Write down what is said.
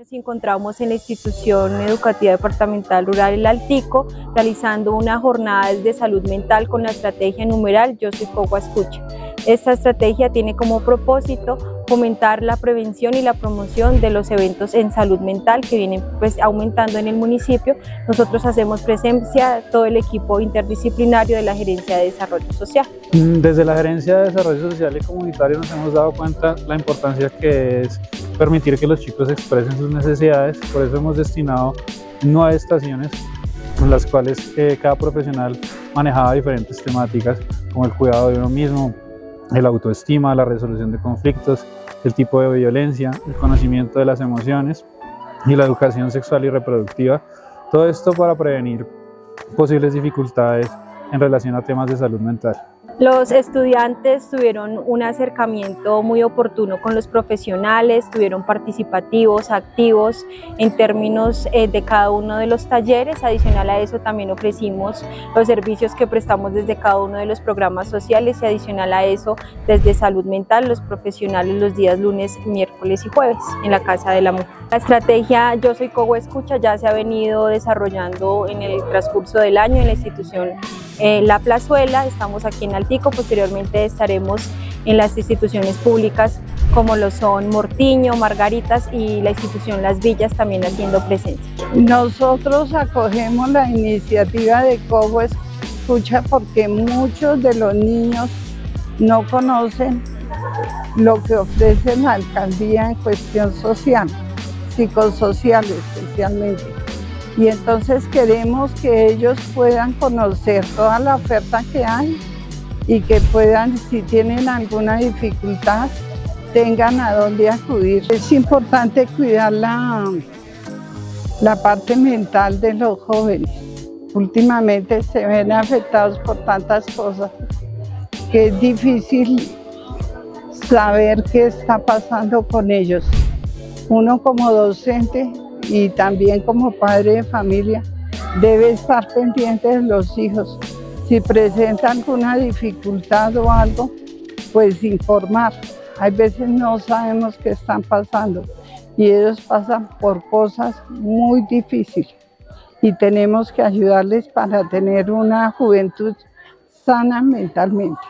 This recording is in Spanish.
Nos encontramos en la institución educativa departamental rural El Altico realizando una jornada de salud mental con la estrategia numeral Yo soy Cogua Escucha. Esta estrategia tiene como propósito fomentar la prevención y la promoción de los eventos en salud mental que vienen pues, aumentando en el municipio. Nosotros hacemos presencia todo el equipo interdisciplinario de la Gerencia de Desarrollo Social. Mm, desde la Gerencia de Desarrollo Social y Comunitario nos hemos dado cuenta la importancia que es permitir que los chicos expresen sus necesidades, por eso hemos destinado nueve estaciones en las cuales eh, cada profesional manejaba diferentes temáticas como el cuidado de uno mismo, el autoestima, la resolución de conflictos, el tipo de violencia, el conocimiento de las emociones y la educación sexual y reproductiva. Todo esto para prevenir posibles dificultades en relación a temas de salud mental. Los estudiantes tuvieron un acercamiento muy oportuno con los profesionales, estuvieron participativos, activos en términos eh, de cada uno de los talleres. Adicional a eso también ofrecimos los servicios que prestamos desde cada uno de los programas sociales y adicional a eso desde salud mental, los profesionales los días lunes, miércoles y jueves en la Casa de la Mujer. La estrategia Yo Soy Cogo Escucha ya se ha venido desarrollando en el transcurso del año en la institución La Plazuela, estamos aquí en Altico, posteriormente estaremos en las instituciones públicas como lo son Mortiño, Margaritas y la institución Las Villas también haciendo presencia. Nosotros acogemos la iniciativa de Cogo Escucha porque muchos de los niños no conocen lo que ofrece la alcaldía en cuestión social psicosocial especialmente. Y entonces queremos que ellos puedan conocer toda la oferta que hay y que puedan, si tienen alguna dificultad, tengan a dónde acudir. Es importante cuidar la, la parte mental de los jóvenes. Últimamente se ven afectados por tantas cosas que es difícil saber qué está pasando con ellos uno como docente y también como padre de familia debe estar pendiente de los hijos. Si presenta alguna dificultad o algo, pues informar. Hay veces no sabemos qué están pasando y ellos pasan por cosas muy difíciles y tenemos que ayudarles para tener una juventud sana mentalmente.